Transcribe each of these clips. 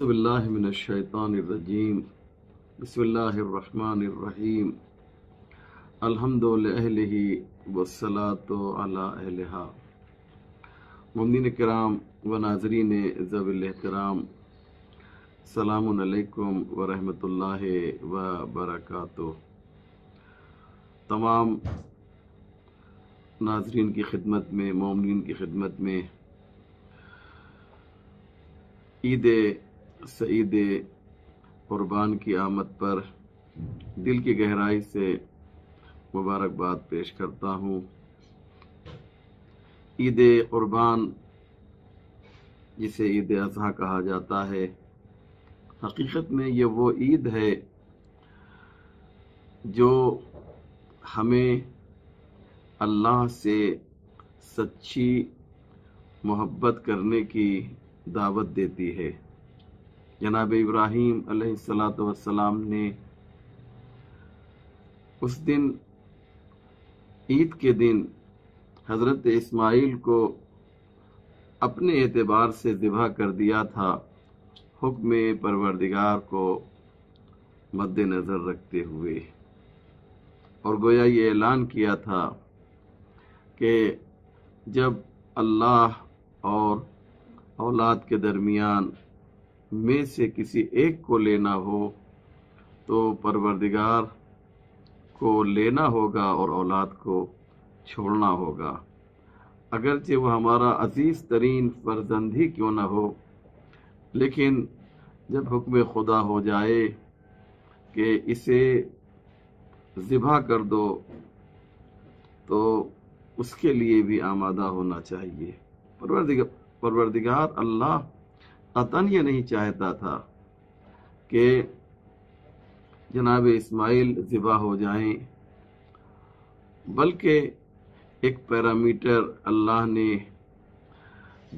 बिल्लामिनशैतानरजीम बसमीम अलहमदिल्लि वसलात अला ममदिन कराम व नाजरीन ज़बिलहतराम सलामुअलैकुम व रहमतुल्लाह व बरकातुहू तमाम नाजरीन की खिदमत में मोमिन की खिदमत में ईद सईद कुर्बान की आमद पर दिल की गहराई से मुबारकबाद पेश करता हूँ। ईद कुर्बान, जिसे ईद अजहा कहा जाता है, हकीकत में ये वो ईद है जो हमें अल्लाह से सच्ची मोहब्बत करने की दावत देती है। जनाब इब्राहिम सलाम ने उस दिन, ईद के दिन, हज़रत इस्माइल को अपने एतबार से ज़िबा कर दिया था, हुक्म परवरदिगार को मद्देनज़र रखते हुए। और गोया ये ऐलान किया था कि जब अल्लाह और औलाद के दरमियान में से किसी एक को लेना हो तो परवरदिगार को लेना होगा और औलाद को छोड़ना होगा। अगरचे वह हमारा अज़ीज़ तरीन फर्जंद ही क्यों ना हो? लेकिन जब हुक्म खुदा हो जाए कि इसे ज़िबा कर दो तो उसके लिए भी आमादा होना चाहिए। परवरदिगार परवरदिगार अल्लाह कतन ये नहीं चाहता था कि जनाब इस्माइल ज़िबा हो जाएँ, बल्कि एक पैरामीटर अल्लाह ने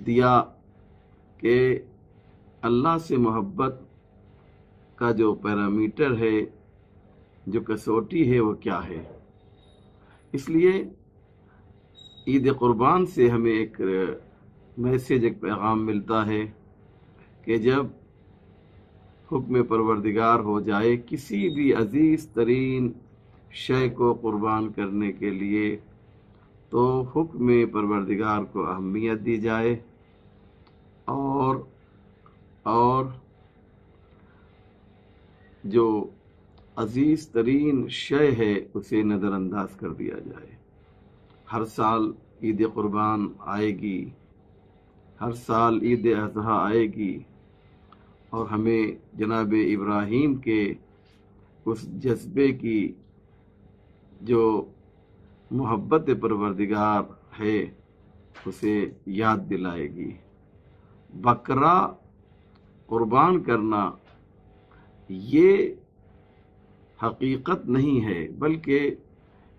दिया कि अल्लाह से मोहब्बत का जो पैरामीटर है, जो कसौटी है, वो क्या है? इसलिए ईद क़ुरबान से हमें एक मैसेज, एक पैगाम मिलता है कि जब हुक्म परवरदिगार हो जाए किसी भी अज़ीज़ तरीन शय को कुर्बान करने के लिए तो हुक्म परवरदिगार को अहमियत दी जाए और और जो अज़ीज़ तरीन शय है उसे नज़रअंदाज कर दिया जाए। हर साल ईद कुर्बान आएगी। हर साल ईद अजहा आएगी और हमें जनाब इब्राहिम के उस जज्बे की जो मोहब्बत परवरदिगार है, उसे याद दिलाएगी। बकरा कुर्बान करना ये हकीकत नहीं है, बल्कि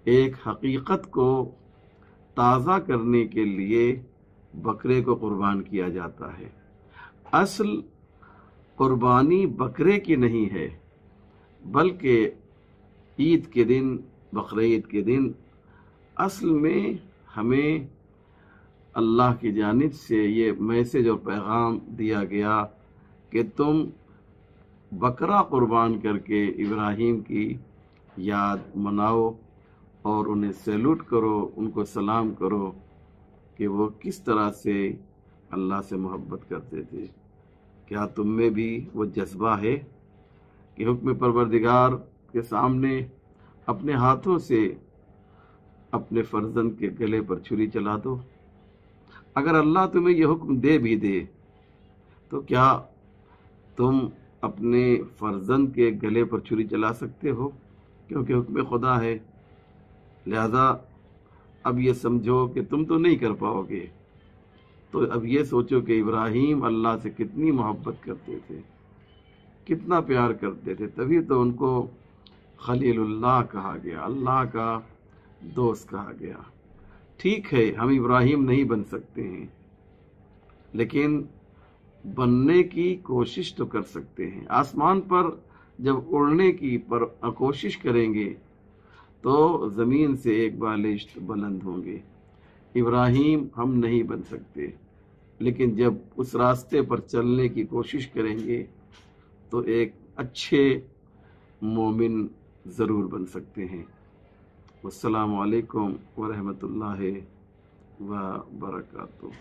एक हकीकत को ताज़ा करने के लिए बकरे को कुर्बान किया जाता है। असल कुर्बानी बकरे की नहीं है, बल्कि ईद के दिन, बकर ईद के दिन असल में हमें अल्लाह की जानब से ये मैसेज और पैगाम दिया गया कि तुम बकरा कुर्बान करके इब्राहिम की याद मनाओ और उन्हें सैल्यूट करो, उनको सलाम करो। कि वो किस तरह से अल्लाह से मोहब्बत करते थे। क्या तुम में भी वो जज्बा है कि हुक्म परवरदिगार के सामने अपने हाथों से अपने फर्जंद के गले पर छुरी चला दो? अगर अल्लाह तुम्हें यह हुक्म दे भी दे तो क्या तुम अपने फर्जंद के गले पर छुरी चला सकते हो? क्योंकि हुक्म खुदा है। लिहाजा अब ये समझो कि तुम तो नहीं कर पाओगे। तो अब ये सोचो कि इब्राहिम अल्लाह से कितनी मोहब्बत करते थे, कितना प्यार करते थे, तभी तो उनको खलीलुल्लाह कहा गया, अल्लाह का दोस्त कहा गया। ठीक है, हम इब्राहिम नहीं बन सकते हैं, लेकिन बनने की कोशिश तो कर सकते हैं। आसमान पर जब उड़ने की पर कोशिश करेंगे तो ज़मीन से एक बालिश्त बुलंद होंगे। इब्राहिम हम नहीं बन सकते। लेकिन जब उस रास्ते पर चलने की कोशिश करेंगे तो एक अच्छे मोमिन ज़रूर बन सकते हैं। वालकम वरहमल व बरकू